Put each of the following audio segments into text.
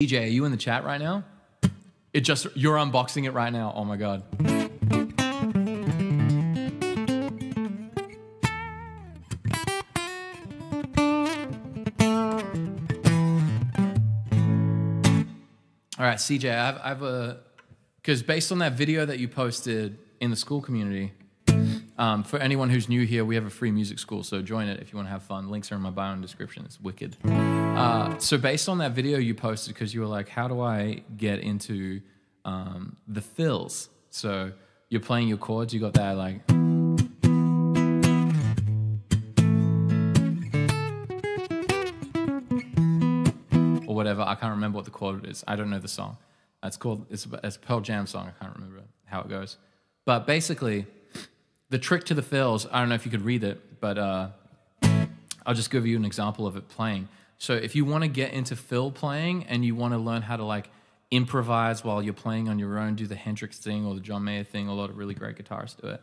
DJ, are you in the chat right now? It just you're unboxing it right now. Oh my god. All right, CJ, I have, I have a because based on that video that you posted in the school community, um, for anyone who's new here, we have a free music school, so join it if you want to have fun. Links are in my bio and description. It's wicked. Uh, so based on that video you posted, because you were like, "How do I get into um, the fills?" So you're playing your chords. You got that like. Or whatever. I can't remember what the chord is. I don't know the song. It's called. It's, it's a Pearl Jam song. I can't remember how it goes. But basically, the trick to the fills, I don't know if you could read it, but uh, I'll just give you an example of it playing. So if you want to get into fill playing and you want to learn how to like improvise while you're playing on your own, do the Hendrix thing or the John Mayer thing, a lot of really great guitarists do it.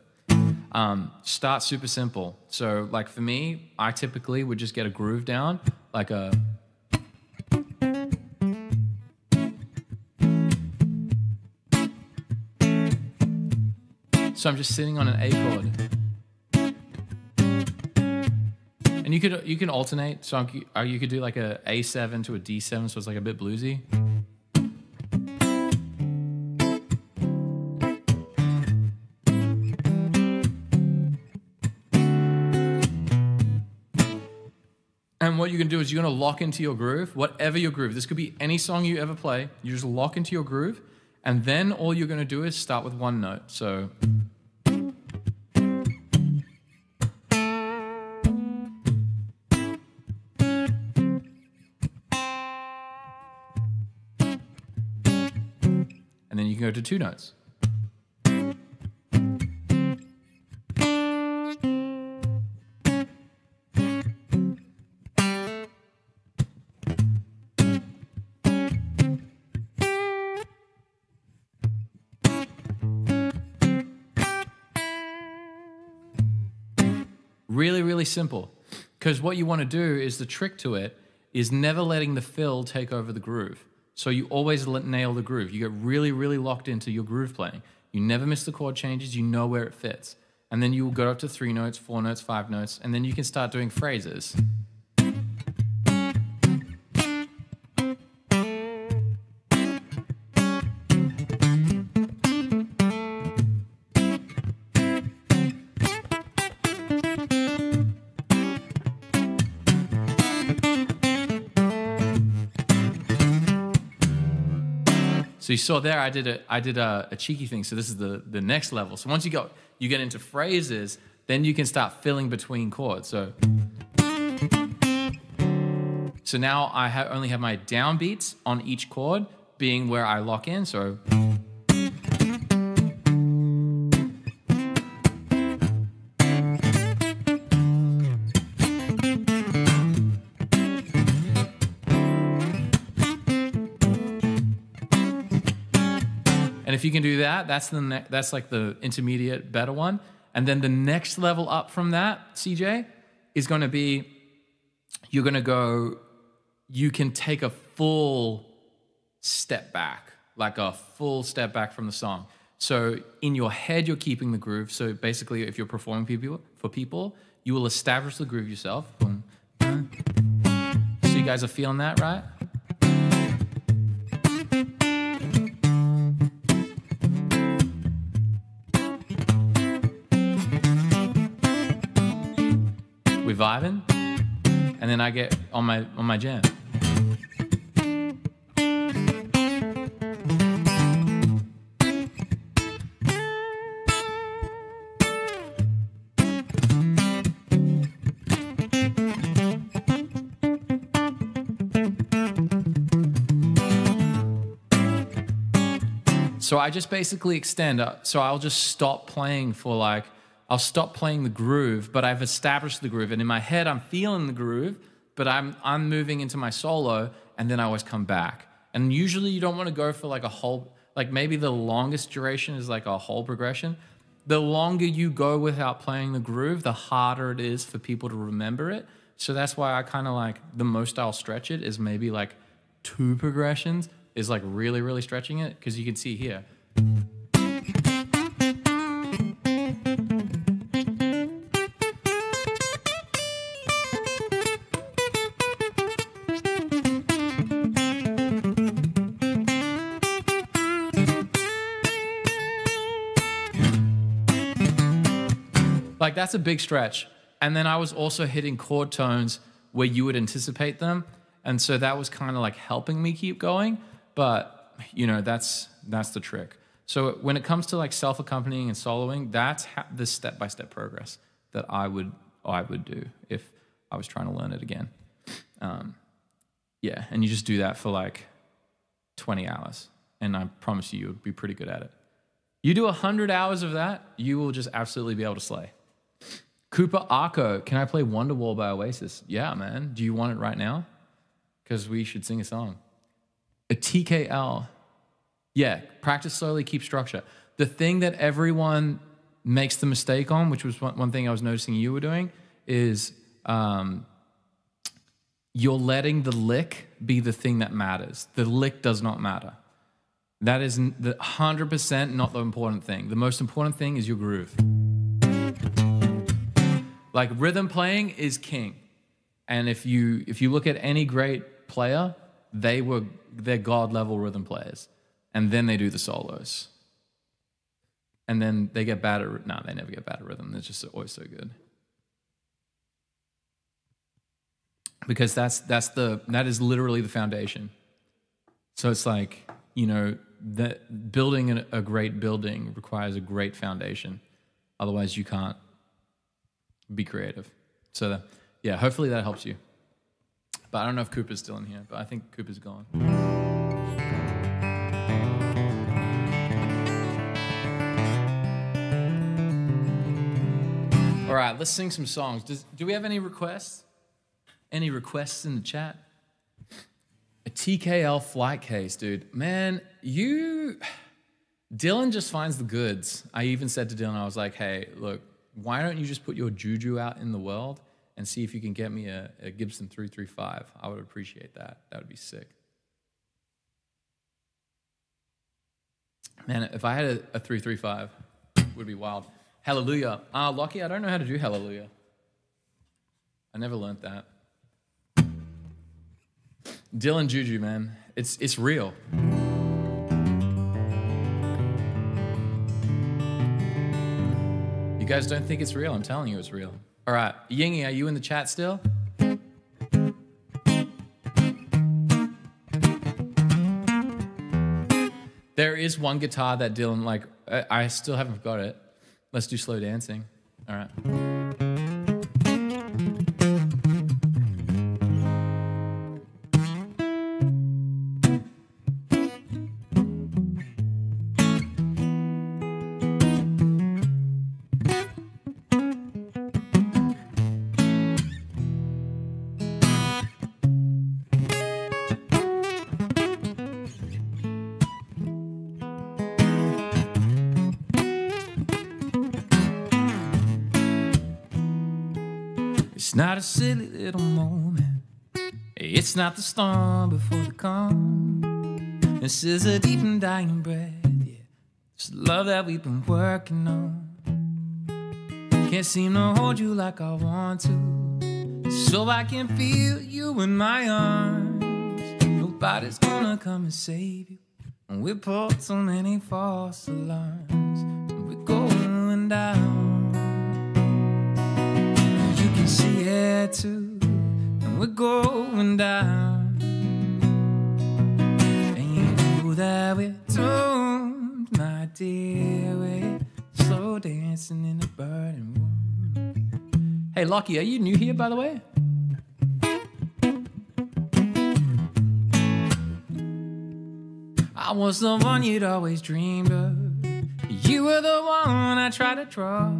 Um, start super simple. So like for me, I typically would just get a groove down, like a So I'm just sitting on an A chord. And you could you can alternate. So I'm- or you could do like a A7 to a D7, so it's like a bit bluesy. And what you can do is you're gonna lock into your groove, whatever your groove. This could be any song you ever play. You just lock into your groove, and then all you're gonna do is start with one note. So two notes. Really, really simple. Because what you want to do is the trick to it is never letting the fill take over the groove. So you always nail the groove. You get really, really locked into your groove playing. You never miss the chord changes. You know where it fits. And then you will go up to three notes, four notes, five notes, and then you can start doing phrases. So you saw there, I did a I did a, a cheeky thing. So this is the the next level. So once you go you get into phrases, then you can start filling between chords. So so now I ha- only have my downbeats on each chord being where I lock in. So can do that, that's the ne- that's like the intermediate better one. And then the next level up from that, CJ, is going to be you're going to go you can take a full step back, like a full step back from the song. So in your head you're keeping the groove. So basically if you're performing people for people, you will establish the groove yourself. Boom. So you guys are feeling that, right? Vibing, and then I get on my on my jam. So I just basically extend. uh, So I'll just stop playing for like, I'll stop playing the groove, but I've established the groove. And in my head, I'm feeling the groove, but I'm, I'm moving into my solo, and then I always come back. And usually you don't want to go for like a whole, like maybe the longest duration is like a whole progression. The longer you go without playing the groove, the harder it is for people to remember it. So that's why I kind of like the most I'll stretch it is maybe like two progressions is like really, really stretching it because you can see here. Like that's a big stretch. And then I was also hitting chord tones where you would anticipate them. And so that was kind of like helping me keep going. But you know, that's that's the trick. So when it comes to like self-accompanying and soloing, that's ha- the step-by-step progress that I would I would do if I was trying to learn it again. Um, yeah, and you just do that for like 20 hours, and I promise you, you'll be pretty good at it. You do 100 hours of that, you will just absolutely be able to slay. Cooper Arco, can I play Wonderwall by Oasis? Yeah, man. Do you want it right now? Because we should sing a song. A TKL. Yeah, practice slowly, keep structure. The thing that everyone makes the mistake on, which was one, thing I was noticing you were doing, is um, you're letting the lick be the thing that matters. The lick does not matter. That is the 100% not the important thing. The most important thing is your groove. Like rhythm playing is king. And if you if you look at any great player, they were they're god level rhythm players. And then they do the solos. And then they get bad at no, they never get bad at rhythm. They're just always so good. Because that's that's the that is literally the foundation. So it's like, you know, that building a, a great building requires a great foundation. Otherwise you can't be creative. So, yeah, hopefully that helps you. But I don't know if Cooper's still in here, but I think Cooper's gone. All right, let's sing some songs. Does, do we have any requests? Any requests in the chat? A TKL flight case, dude. Man, you. Dylan just finds the goods. I even said to Dylan, I was like, hey, look, why don't you just put your juju out in the world and see if you can get me a, a Gibson 335? I would appreciate that. That would be sick. Man, if I had a, a 335, it would be wild. Hallelujah. Ah, uh, I don't know how to do hallelujah. I never learned that. Dylan Juju, man. It's, it's real. You guys don't think it's real? I'm telling you it's real. All right. Yingy, are you in the chat still? There is one guitar that Dylan, like, I still haven't got it. Let's do slow dancing. All right. It's not a silly little moment. It's not the storm before the calm. This is a deep and dying breath. Yeah, it's love that we've been working on. Can't seem to hold you like I want to, so I can feel you in my arms. Nobody's gonna come and save you. We pulled so many false alarms. We're going down see it too, and we're going down. And you know that we're doomed, my dear. We're slow dancing in the burning room. Hey, Lockie, are you new here, by the way? I was the one you'd always dreamed of. You were the one I tried to draw.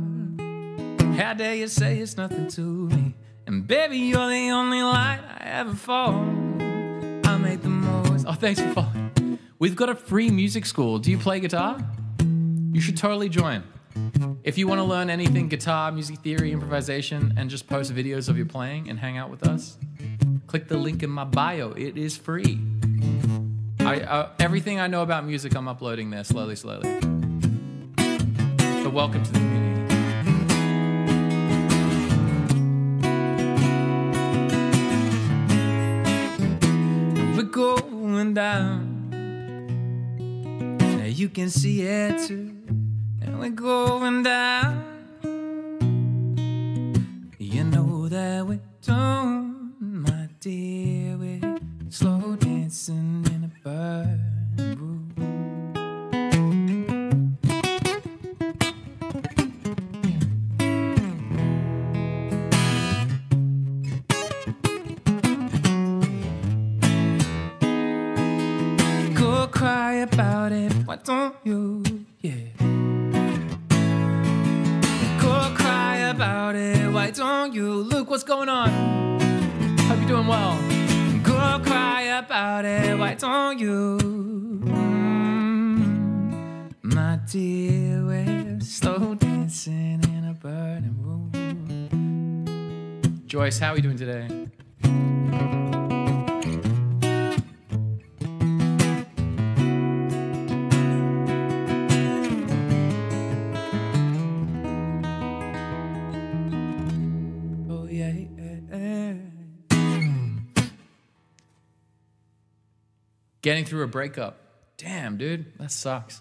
How dare you say it's nothing to me? And baby, you're the only light I ever fall. I made the most. Oh, thanks for following. We've got a free music school. Do you play guitar? You should totally join. If you want to learn anything guitar, music theory, improvisation, and just post videos of your playing and hang out with us, click the link in my bio. It is free. I, uh, everything I know about music, I'm uploading there slowly, slowly. So welcome to the community. Down. Now you can see it too. And we're going down. You know that we don't, my dear. We're slow dancing in a burning why don't you? Luke, what's going on? Hope you're doing well. Go cry about it, why don't you? Mm, my dear, we're slow dancing in a burning room. Joyce, how are you doing today? Getting through a breakup. Damn, dude, that sucks.